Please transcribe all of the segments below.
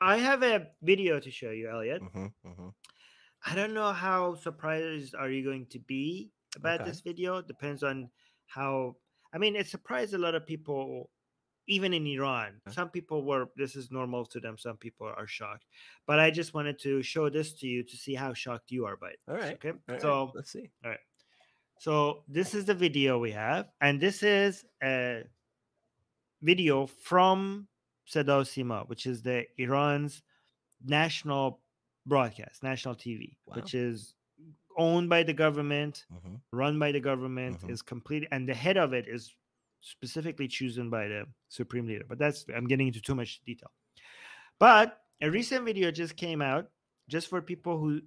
I have a video to show you, Elliot. Mhm, mhm. I don't know how surprised are you going to be about Okay. this video. Depends on how. I mean, it surprised a lot of people, even in Iran. Okay. Some people were this is normal to them. Some people are shocked. But I just wanted to show this to you to see how shocked you are by it. All right. Okay. All right, So let's see. All right. So this is the video we have, and this is a video from Sada Sima, which is the Iran's national broadcast, national TV, Wow. which is owned by the government, Mhm. run by the government, Mhm. is complete, and the head of it is specifically chosen by the supreme leader. But that's I'm getting into too much detail. But a recent video just came out, just for people who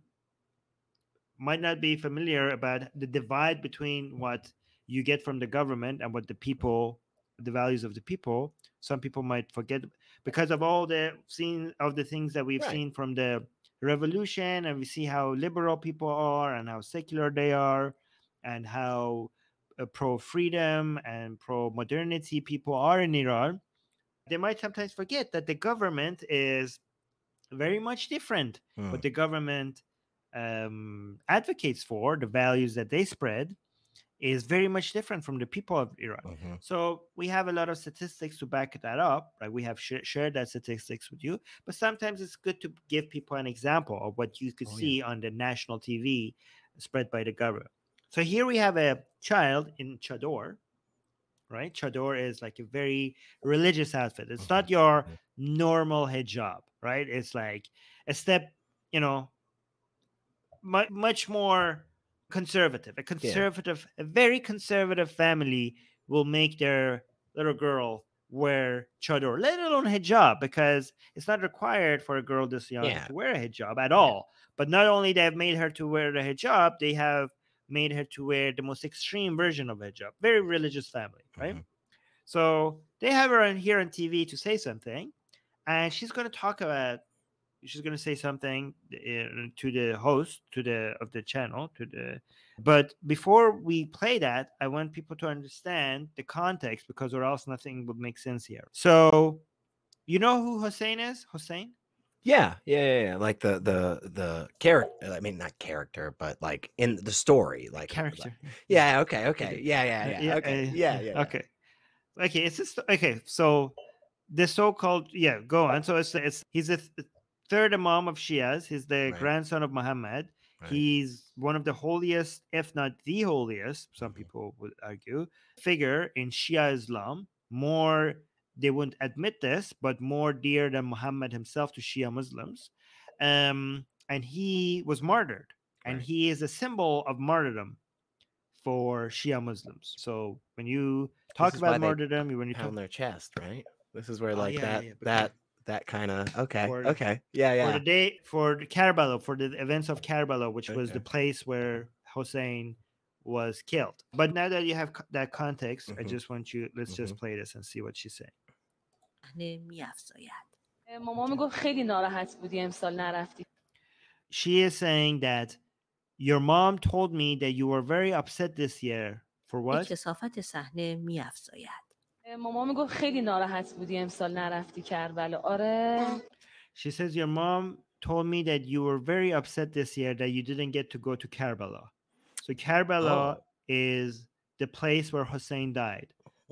might not be familiar about the divide between what you get from the government and what the people the values of the people some people might forget because of all the seen of the things that we've Right. seen from the revolution and we see how liberal people are and how secular they are and how uh, pro freedom and pro modernity people are in iran they might sometimes forget that the government is very much different Mm. what the government um, advocates for, the values that they spread, is very much different from the people of Iran. Mhm. So we have a lot of statistics to back that up, right? We have sh- shared that statistics with you, but sometimes it's good to give people an example of what you could Oh, yeah. see on the national TV spread by the government. So here we have a child in chador, right? Chador is like a very religious outfit. It's not Mhm, your mhm. normal hijab, right? It's like a step, you know, mu- much more conservative. A conservative, a very conservative family will make their little girl wear chador, let alone hijab, because it's not required for a girl this young Yeah. to wear a hijab at all. But not only they have made her to wear the hijab, they have made her to wear the most extreme version of hijab. Very religious family, right? Mhm. So they have her on here on TV to say something, and she's going to talk about. She's going to say something uh, to the host, to the of the channel, to the. But before we play that, I want people to understand the context because, or else nothing would make sense here. So, you know who Hussein is? Hussein. Yeah, yeah, yeah, yeah. Like the the the character. I mean, not character, but like in the story, like Character. Yeah. Okay. Okay. Yeah. Yeah. Yeah. Okay. uh, Yeah. Yeah. yeah. Okay. Okay. It's just okay. So the so-called yeah, go on. So it's it's he's a third Imam of Shias. He's the Right. grandson of Muhammad. Right. He's one of the holiest, if not the holiest, some Mhm. people would argue, figure in Shia Islam. More, they wouldn't admit this, but more dear than Muhammad himself to Shia Muslims. Um, and he was martyred, and Right. he is a symbol of martyrdom for Shia Muslims. So when you talk about martyrdom, when you talk Pound their chest, right? This is where Oh, like yeah, that yeah, that that kind of okay for, okay yeah yeah for the day for Karbala for the events of Karbala which okay. was the place where Hossein was killed but now that you have that context mm-hmm. I just want you let's mm-hmm. just play this and see what she's saying She is saying that your mom told me that you were very upset this year for what کسافت صحنه میافزاید مامان میگفت خیلی ناراحت بودی امسال نرفتی کربلا آره She says your mom told me that you were very upset this year that you didn't get to go to Karbala. So Karbala Oh. is the place where Hussein died.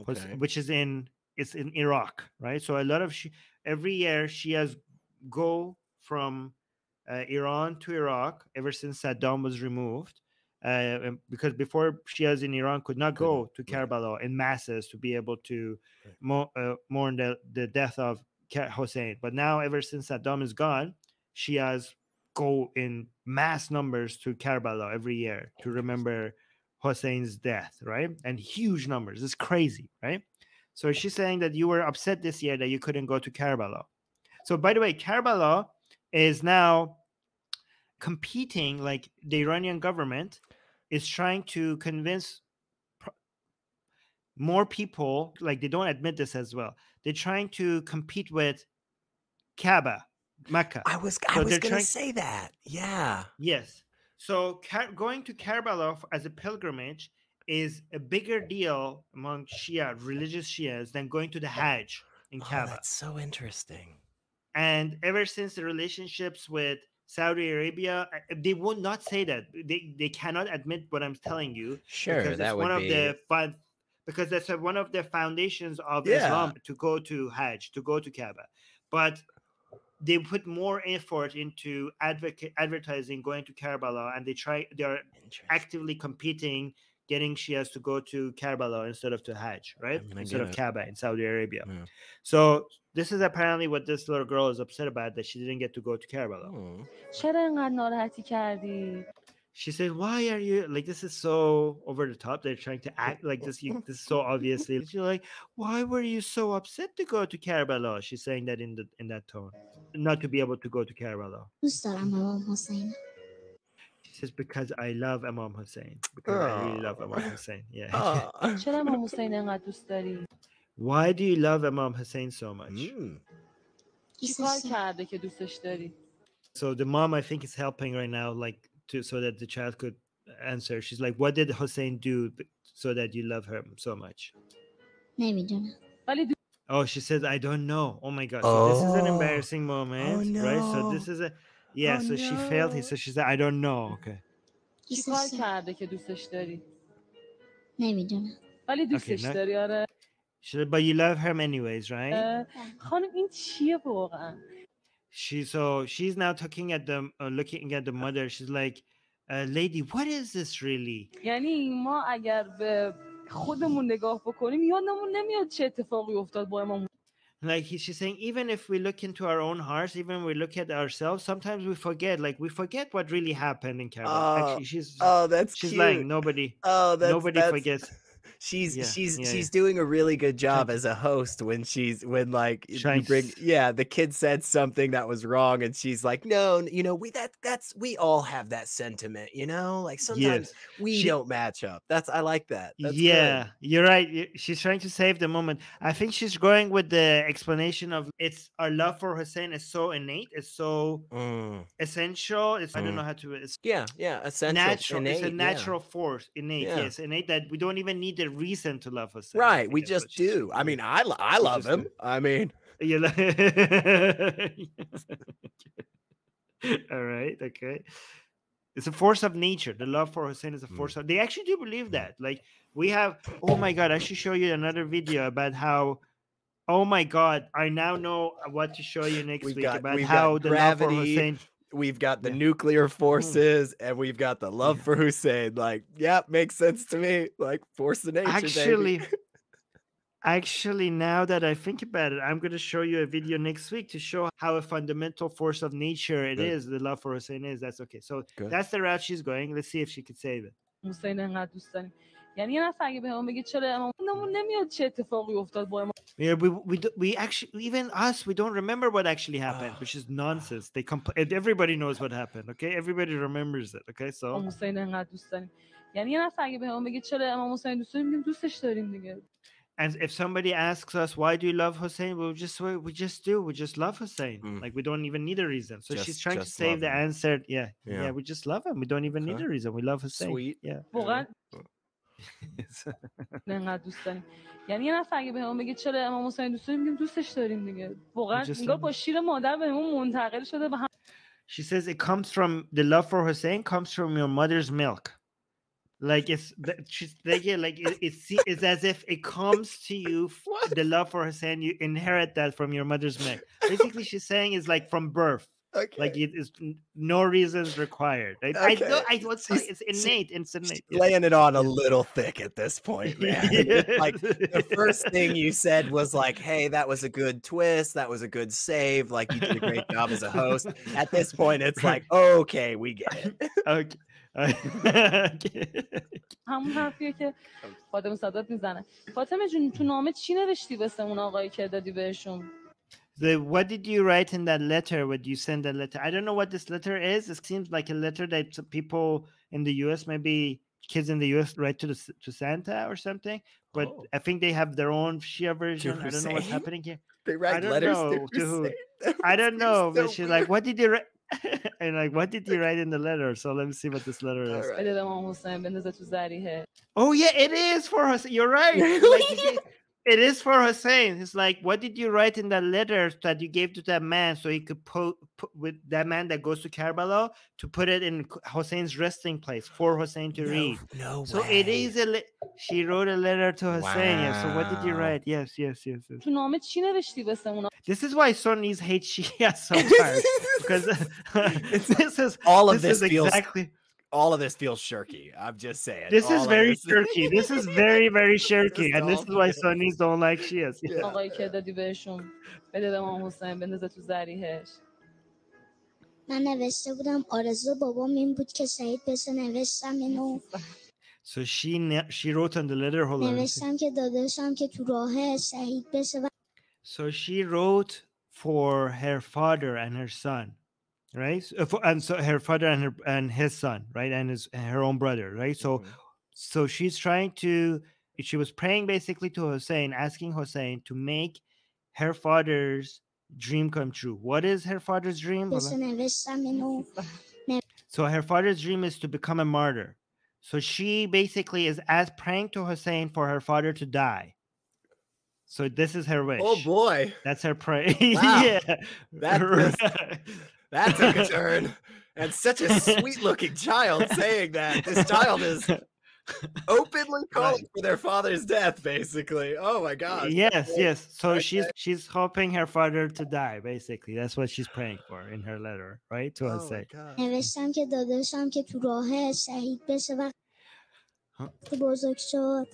Hus- Okay. which is in it's in Iraq, right? So a lot of Shi every year Shias go from uh, Iran to Iraq ever since Saddam was removed, uh, because before Shias in Iran could not go to. Karbala in masses to be able to mo- uh, mourn the, the death of Hussein. But now, ever since Saddam is gone, Shias go in mass numbers to Karbala every year to remember Hussein's death, right? And huge numbers. It's crazy, right? So she's saying that you were upset this year that you couldn't go to Karbala. So by the way, Karbala is now competing like the Iranian government is trying to convince more people like they don't admit this as well. They're trying to compete with Kaaba, Mecca. I was I So was gonna say that. Yeah. Yes. So going to Karbala as a pilgrimage is a bigger deal among Shia religious Shias than going to the Hajj in Oh, Kaaba. that's so interesting. and ever since the relationships with Saudi Arabia, they would not say that. They they cannot admit what I'm telling you Sure, because that it's would one of be. the fun because that's one of the foundations of Yeah. Islam to go to Hajj, to go to Kaaba. But they put more effort into advocate advertising going to Karbala and they try they are actively competing getting she has to go to Karbala instead of to Hajj, right? I mean, instead of Kaaba in Saudi Arabia. Yeah. So this is apparently what this little girl is upset about that she didn't get to go to Karbala. Oh. She said, "Why are you like this? Is so over the top. They're trying to act like this. You, this is so obviously." She's like, "Why were you so upset to go to Karbala?" She's saying that in the in that tone, not to be able to go to Karbala دوست دارم امام حسین She says because I love Imam Hussein. Because I really love Imam Aw. Hussein. Yeah. Ah. چرا امام حسین اینقدر دوست داری why do you love Imam Hussein so much? Mm. چی دوستش کار دارم. کرده که دوستش داری So the mom, I think, is helping right now, like to so that the child could answer. She's like, what did Hussein do b- so that you love him so much? نمیدونم ولی دو- Oh, she says, I don't know. Oh my god. So this is an Oh. embarrassing moment, right? So no. this is a yeah. Oh, so she failed. He no. so she said, I don't know. Okay. چی دوستش کار دارم. کرده که دوستش داری نمیدونم ولی دوستش نه. داری آره She said, but you love him anyways, right? اه، خانم این چیه واقعا she so she's now talking at the uh, looking at the mother. She's like, uh, lady, what is this really? یعنی ما اگر به خودمون نگاه بکنیم یادمون نمیاد چه اتفاقی افتاد با امام like he, she's saying even if we look into our own hearts even we look at ourselves sometimes we forget like we forget what really happened in Karbala. Oh, actually she's Oh, that's she's cute. lying nobody Oh, that's nobody that's- forgets She's Yeah, she's yeah, she's yeah. doing a really good job as a host when she's when like you bring yeah the kid said something that was wrong and she's like no you know we that that's we all have that sentiment you know? Like sometimes yes. we She- don't match up. That's I like that. That's good. yeah you're right she's trying to save the moment. I think she's going with the explanation of it's our love for hussein is so innate it's so Mm, essential it's i don't Mm. know how to yeah yeah essential natural innate, it's a natural force innate yes innate that we don't even need the reason to love hussein I right we just do I mean I I love him do. I mean You like All right, okay. It's a force of nature. The love for Hussein is a Mm. force of they actually do believe Mm. that. Like we have oh my god, I should show you another video about how oh my god, I now know what to show you next We've week got- about how the love for gravity, Hussein we've got the Yeah. nuclear mm. forces and we've got the love Yeah. for Hussein like yeah makes sense to me like force of nature actually actually now that i think about it i'm going to show you a video next week to show how a fundamental force of nature it Good. is the love for hussein is that's okay so Good. that's the route she's going let's see if she could save it حسین انقدر دوست داریم یعنی یه نفر اگه به همون بگه چرا امام یادمون نمیاد چه اتفاقی افتاد با امام yeah we, we, do- we actually even us we don't remember what actually happened Ah. which is nonsense they comp- and everybody knows what happened okay everybody remembers it okay امام so حسین انقدر دوست داریم یعنی یه نفر اگه به همون بگه چرا امام حسین دوست داریم میگیم دوستش داریم دیگه and if somebody asks us why do you love hussein we'll just say we just do we just love hussein Mm. like we don't even need a reason so she's Just- trying to just save love the him. answer yeah, yeah Yeah. we just love him we don't even need Okay. a reason we love hussein sweet yeah واقعا Yes. انقدر دوست داریم یعنی یه نفر اگه به همون بگه چرا امام حسین دوست داریم میگیم دوستش داریم دیگه واقعا just انگار love با شیر مادر بهمون منتقل شده به هم she says it comes from the love for Hussein comes from your mother's milk. Like it's th- she's like yeah, like it, it's se- it's as if it comes to you f- What? the love for Hussein you inherit that from your mother's milk. Basically, she's saying is like from birth, okay like it is n- no reasons required. I, I know Okay. I was She's- it's she- innate, it's She's innate. yeah. laying it on a little thick at this point man It's like the first thing you said was like, "Hey, that was a good twist. That was a good save. Like you did a great job as a host." At this point, it's like, "Okay, we get it." okay. okay. همون حرفیه که فاطمه سادات میزنه فاطمه جون تو نامه چی نوشتی واسه اون آقایی که دادی بهشون the what did you write in that letter? Would you send a letter? I don't know what this letter is. It seems like a letter that people in the U.S. maybe kids in the U.S. write to the, to Santa or something. But oh. I think they have their own Shia version. I don't know what's happening here. They write I letters know, to who. I don't know. So she's weird. like, "What did you write?" and like, what did you write in the letter? So let me see what this letter is. Oh yeah, it is for us. You're right. like, it is for Hussein. It's like, what did you write in that letter that you gave to that man so he could put, put with that man that goes to Karbala to put it in Hussein's resting place for Hussein to no, read? No, so way. it is a. she wrote a letter to Hussein. Wow. Yeah, so what did you write? Yes, yes, yes. yes. This is why Sunnis hate Shia sometimes because this is all of this, this feels exactly all of this feels shirky. I'm just saying. this all is of very this- shirky. This is very very shirky, and this all is why good. Sunnis don't like Shias. Yeah. Yeah. آقایی که دادی بهشون بده به امام حسین بندازه تو ذریحش من نوشته بودم آرزو بابام این بود که شهید بشه نوشتم اینو So she ne- she wrote on the letter. Hold on. let's see. نوشتم که داداشم که تو راه شهید بشه و So she wrote for her father and her son, right? And so her father and her and his son, right, and his her own brother, right? So, mm-hmm. so she's trying to. She was praying basically to Hussein, asking Hussein to make her father's dream come true. What is her father's dream? so her father's dream is to become a martyr. So she basically is as praying to Hussein for her father to die. So this is her oh, wish. Oh boy, that's her prayer. Wow. yeah, that is, that took a turn. And such a sweet-looking child saying that. This child is openly calling for their father's death, basically. Oh my god. yes, yes. So Okay. she's she's hoping her father to die. Basically, that's what she's praying for in her letter, right? To Oh my Hussein. god. نوشتم که داداشم که تو راه شهید بشه ها. وقتی بزرگ شد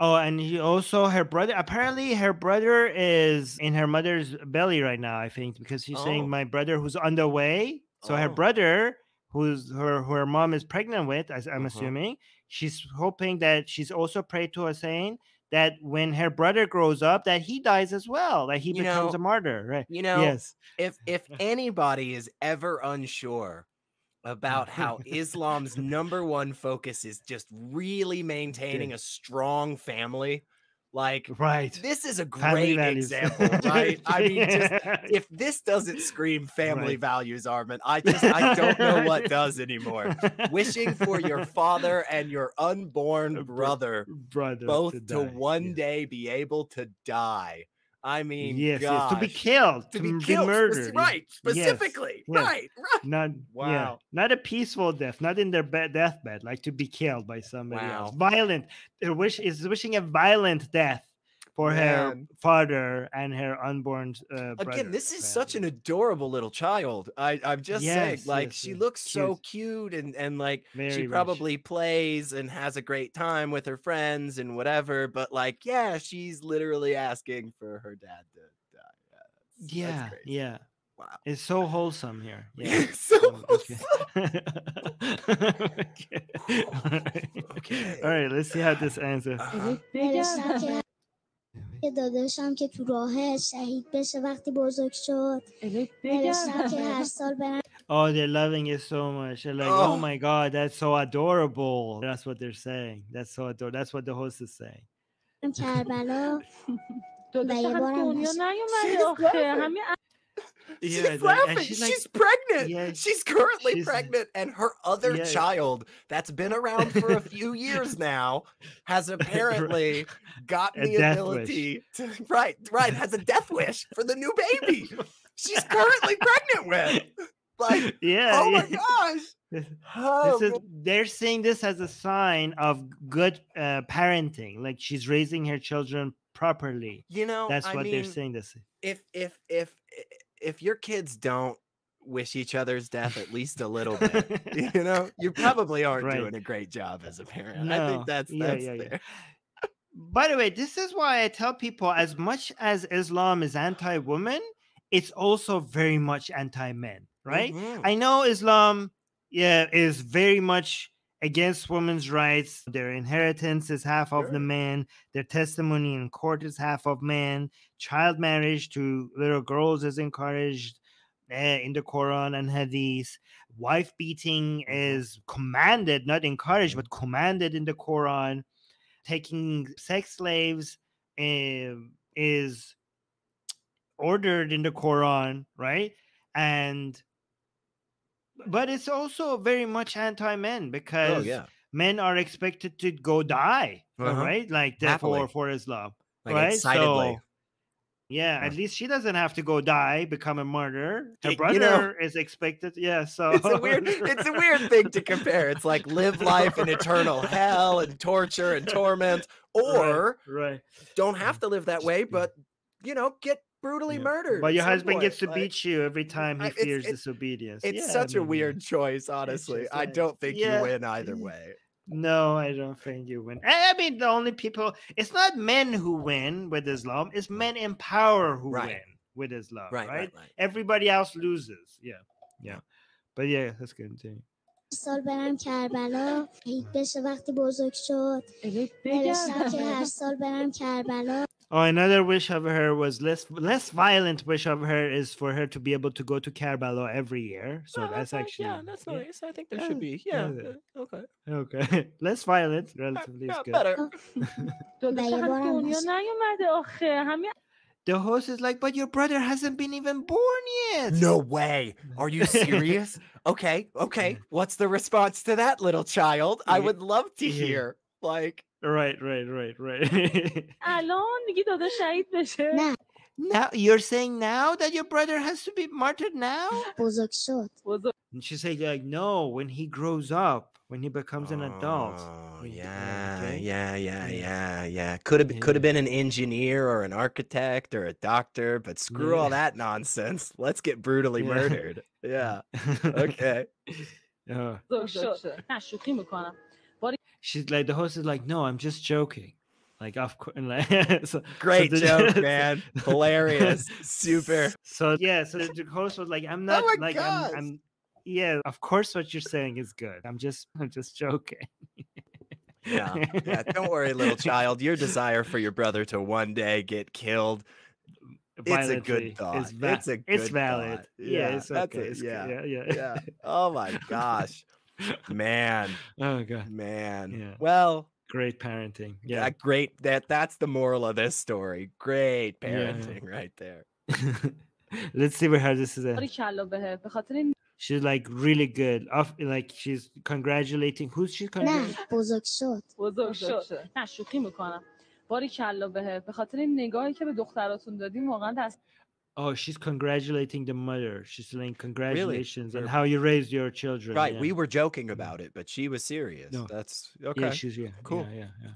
Oh, and he also her brother. Apparently, her brother is in her mother's belly right now. I think because she's Oh. saying my brother who's on the way. So her Oh. brother, who's her who her mom is pregnant with, as I'm Uh-huh. assuming, she's hoping that she's also prayed to Hussein that when her brother grows up, that he dies as well, that he You becomes know, a martyr. Right? You know, yes. if if anybody is ever unsure about how Islam's number one focus is just really maintaining a strong family, like Right. this is a great example, right? I mean, just if this doesn't scream family Right. values, Armin, I just I don't know what does anymore. Wishing for your father and your unborn brother brother both to, die, one yes. day be able to die. I mean, yes, yes, to be killed, to be m- killed, murdered, right? Specifically, yes. right, right. Not wow, Wow. not a peaceful death, not in their bed, deathbed, like to be killed by somebody else. Wow. Violent. Her wish is wishing a violent death for her father and her unborn. Uh, Again, this is such an adorable little child. I, I'm just saying, like yes, she yes. looks so cute and and like very she much. probably plays and has a great time with her friends and whatever. But like, yeah, she's literally asking for her dad to die. Yeah, that's- Yeah, that's yeah. Wow. It's so wholesome here. Yeah. so okay. okay. All right. Okay. All right. Let's see how this ends. up. uh-huh. که داداشم که تو راه شهید بشه وقتی بزرگ شد نوشتم که هر سال برم Oh, they're loving it so much. They're like, oh, Oh. my god, that's so adorable. That's what they're saying. That's so adorable. That's what the host is saying. کربلا و یه بارم دنیا Yeah, she's laughing. She's, like, pregnant. Yeah, she's currently she's, pregnant, and her other yeah. child that's been around for a few years now has apparently got a the ability wish. to right, right, has a death wish for the new baby she's currently pregnant with. Like, yeah. Oh my gosh. This, this is they're seeing this as a sign of good uh, parenting. Like she's raising her children properly. You know, that's I what mean, they're saying. This if if if eh, if your kids don't wish each other's death at least a little bit, you know, you probably aren't Right. doing a great job as a parent. I think that's Yeah, that's yeah, yeah. there. By the way, this is why I tell people as much as Islam is anti woman, it's also very much anti men, right? Mhm. I know Islam, yeah, is very much against women's rights. Their inheritance is half of the man. Their testimony in court is half of man. Child marriage to little girls is encouraged eh, in the Quran and Hadith. Wife beating Mhm. is commanded, not encouraged, but commanded in the Quran. Taking sex slaves eh, is ordered in the Quran, right? And but it's also very much anti-men because Oh yeah. men are expected to go die, Uh-huh. right? Like for for Islam. like right? excitedly. So, yeah, at least she doesn't have to go die, become a martyr. Her brother you know- is expected. Yeah, so it's a weird it's a weird thing to compare. It's like live life in eternal hell and torture and torment, or right. don't have to live that way, but you know, get brutally Yeah. murdered. But your husband gets to. Like, beat you every time he it's- fears it's- disobedience. It's Yeah, I such a weird choice, honestly. just I don't think yeah. you win either way. No, I don't think you win. I I mean, the only people, it's not men who win with Islam, it's men in power who Right. win with Islam, Right, right? right, right. Everybody else loses. Yeah, yeah. But yeah, let's continue. سال برم کربلا شهید بشه وقتی بزرگ شد نوشتم که هر سال برم کربلا Oh, another wish of her was less less violent wish of her is for her to be able to go to Karbala every year. So oh, that's, that's actually yeah, that's yeah. nice. I think there yeah. should be yeah. yeah. Uh, okay. Okay. less violent, relatively good. Better. the host is like, but your brother hasn't been even born yet. No way. Are you serious? okay. Okay. What's the response to that, little child? I would love to hear. Like Right, right, right, right. الان دیگه داداش شهید بشه نه now you're saying now that your brother has to be martyred now? بزرگ شد بزرگ And she said, like, no, when he grows up, when he becomes an adult. Oh, we- yeah, okay? yeah, yeah, Yeah. yeah, yeah. Could have could have Yeah. been an engineer or an architect or a doctor, but screw all Yeah. that nonsense. Let's get brutally Yeah. murdered. Yeah. Okay. Uh, She's like, the host is like, no, I'm just joking. Like off, like, so, great so the, joke, man, hilarious, super. So yeah, so the host was like, "I'm oh not oh like, I'm, I'm, yeah, of course, what you're saying is good. I'm just, I'm just joking." yeah, yeah. Don't worry, little child. Your desire for your brother to one day get killed Violently. It's a good thought. It's, va- it's a good it's valid. Thought. Yeah, yeah, it's okay. It. It's yeah. Good. yeah, yeah, yeah. Oh my gosh Man. Oh god, Man. Yeah. Well, great parenting. yeah. Yeah. great. That that's the moral of this story. Great Yeah. parenting right there. Let's see where how this is. باری At. کلا بهت به خاطر این She's like really good. Off, like she's congratulating. Who's she نه congratulating? بزرگ شد بزرگ شد نه شوخی میکنم باری کلا بهت به خاطر این نگاهی که به دختراتون دادیم واقعا دست Oh, she's congratulating the mother. She's saying congratulations on Or- how you raised your children. Right. yeah. We were joking about it, but she was serious. No. That's Yeah, okay. she's yeah. Cool. Yeah, yeah, yeah.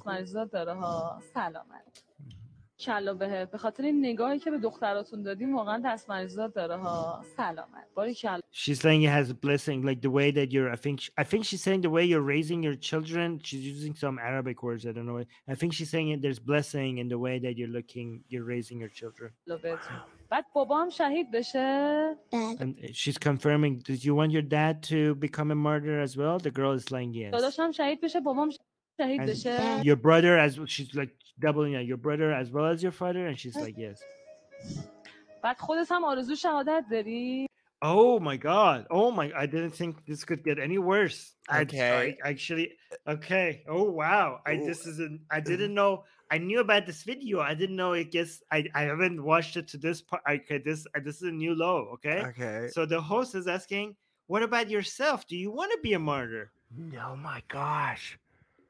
کلا بهت به خاطر این نگاهی که به دختراتون دادیم واقعا دست مریضات داره ها سلامت باری کلا She's saying it has a blessing, like the way that you're. I think. sh- I think she's saying the way you're raising your children. She's using some Arabic words. I don't know. I think she's saying it. There's blessing in the way that you're looking. You're raising your children. بهتون بعد بابا هم شهید بشه بله And uh, she's confirming. Did you want your dad to become a martyr as well? The girl is saying yes. داداشم شهید بشه بابام شهید And بشه your brother as well- she's like doubling it. Your brother as well as your father, and she's like yes. بعد خودت هم آرزو شهادت داری Oh my god. Oh my I didn't think this could get any worse. I, Okay. I actually okay. Oh wow. I Ooh. this is an I didn't know I knew about this video. I didn't know it gets I, I haven't watched it to this part. Okay, this uh, this is a new low, okay? Okay. So the host is asking, What about yourself? Do you want to be a martyr? Oh my gosh.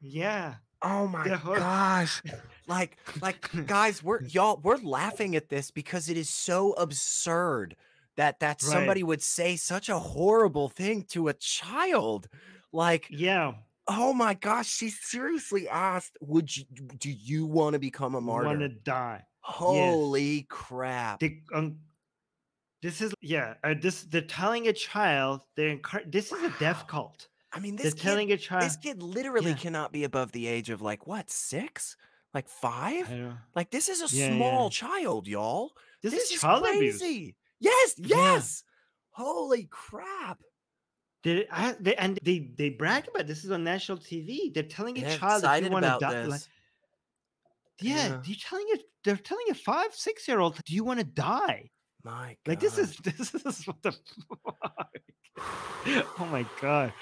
Yeah. Oh my gosh. Like like guys, we're y'all we're laughing at this because it is so absurd that that Right. somebody would say such a horrible thing to a child. Like, Yeah. oh my gosh, she seriously asked, "Would you do you want to become a martyr?" Want to die. Holy crap. The, um, this is yeah. Uh, this they're telling a child they're encour- this is a death cult. I mean, They're this kid, telling a child this kid literally Yeah. cannot be above the age of like what, 6? Like 5? Like this is a Yeah, small yeah. child, y'all. This, This, is is child abuse. crazy. Yes, yes. Holy crap. They, I, they and they they brag about this is on national TV. They're telling a child excited you want to die. Like, yeah, they're telling it. They're telling a five, six year old, do you want to die? My God. Like this is this is what the fuck. oh my god.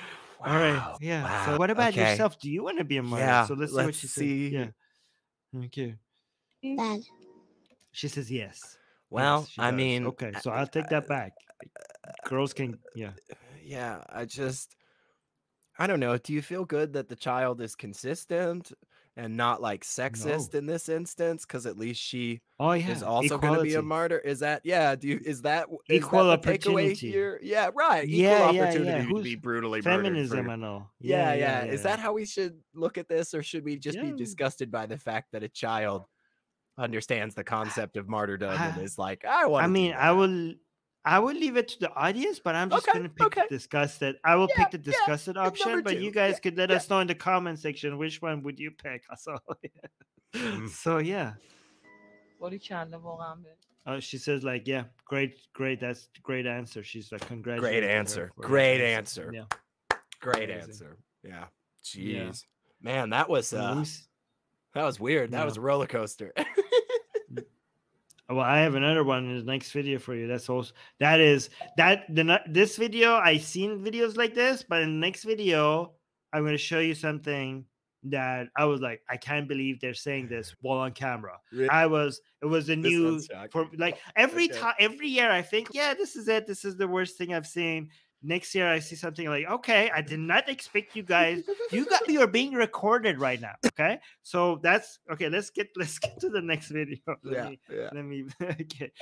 Wow. All right. Yeah. Wow. So what about okay. yourself? Do you want to be a martyr? Yeah. So let's, let's see what see. Yeah. Okay. Bad. She says yes. Well, yes, I does. mean, okay, so I'll take that back. Girls can, yeah, uh, yeah. I just, I don't know. Do you feel good that the child is consistent? And not like sexist in this instance because at least she Oh yeah, is also going to be a martyr. Is that yeah? Do you is that is Equal that opportunity. here? Yeah, right. Equal Yeah, yeah, opportunity yeah. to Who's- be brutally Feminism for- and all. yeah, yeah, Is that how we should look at this, or should we just be disgusted by the fact that a child understands the concept of martyrdom and is like, I want? I mean, I will. I would leave it to the audience, but I'm just okay, going to pick okay. the discuss it. I will yeah, pick the discuss it yeah, option, but you guys yeah, could let us know in the comment section which one would you pick. So, yeah. so yeah. Oh, she says like, yeah, great, great. That's great answer. She's like, congratulations. Great answer. Great, answer. answer. Yeah. Great Amazing. answer. Yeah. Jeez, man, that was uh, that was weird. That was a roller coaster. Oh, well, I have another one in the next video for you. That's also that is that the this video I seen videos like this, but in the next video I'm going to show you something that I was like, I can't believe they're saying this while on camera. Really? I was it was a new for like every Okay. time every year I think, yeah, this is it. This is the worst thing I've seen. Next year I see something like, okay, I did not expect you guys. You got you are being recorded right now. Okay, so that's okay. Let's get let's get to the next video. Let yeah, me- yeah. let me okay.